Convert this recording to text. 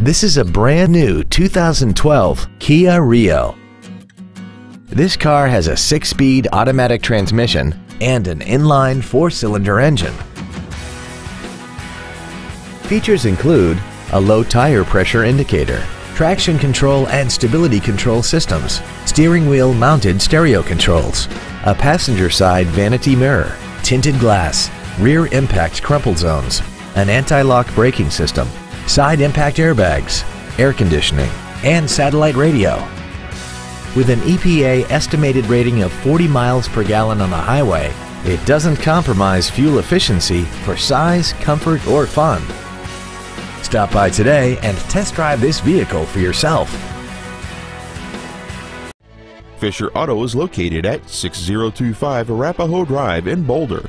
This is a brand new 2012 Kia Rio. This car has a six-speed automatic transmission and an inline four-cylinder engine. Features include a low tire pressure indicator, traction control and stability control systems, steering wheel mounted stereo controls, a passenger side vanity mirror, tinted glass, rear impact crumple zones, an anti-lock braking system, side impact airbags, air conditioning, and satellite radio. With an EPA estimated rating of 40 miles per gallon on the highway, it doesn't compromise fuel efficiency for size, comfort, or fun. Stop by today and test drive this vehicle for yourself. Fisher Auto is located at 6025 Arapahoe Drive in Boulder.